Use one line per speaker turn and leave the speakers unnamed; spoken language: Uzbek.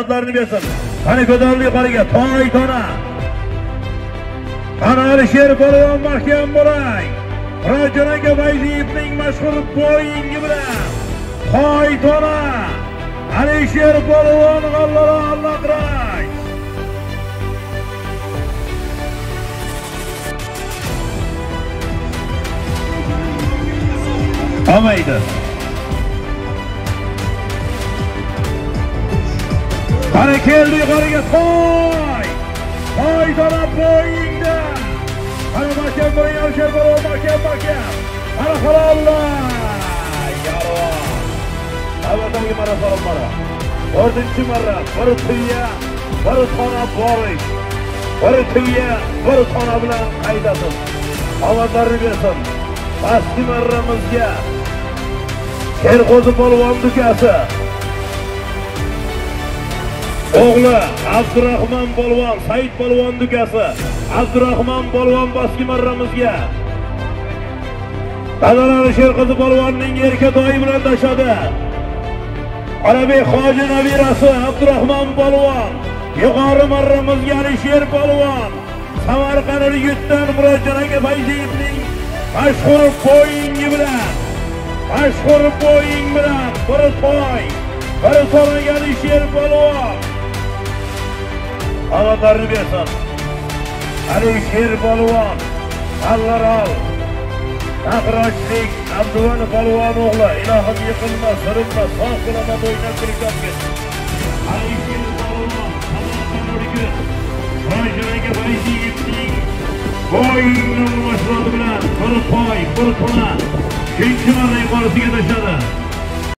Adlarını bersin. Qani ko'tarildi yuqoriga. Toy tona. Qani Alisher Polvon mahkam bo'lay. Rajon aka Bayziyevning mashhur bo'yingi bilan. Toy tona. Alisher Polvon g'allala allaqray. Olmaydi. Qani keldi yuqoriga toy! Toy taraf bo'yingda! Qani mahkam bo'ling Alisher Polvon mahkam mahkam! Qani halollar! Yaro. Navbatdagi marafon mana. To'rtinchi marra bir tuya, bir xona borish. Bir tuya, bir xona bilan qaydasin. Omadlarni bersin. Pastki marramizga Sherqo'zi polvon dukasi o'g'li abdurahmon polvon said polvon dukasi. Abdurahmon polvon boski marramizga. Dadalari sherqizi polvonning erkatoyi bilan tashadi. Qorabek hoji nabirasi abdurahmon polvon yuqori marramizga alisher polvon. Samarqand yigitdan murodjon aka fayziyevning mashhur poyingi bilan mashhur poying bilan bir toy bir so'raga alisher polvon. Omadlarni bersin. Alisher polvon, Allarol, Taqrochlik, Abduvali polvon o'g'li, ilohim yiqilma, surinma, sog' qilaman o'ynab kirkabgin. Alisher polvon, Samarqandligi, Rojiraga Bayziyevning bo'yinni mashg'uloti bilan bir poy, bir tona, ikkinchi marra yuqorisiga tashladi.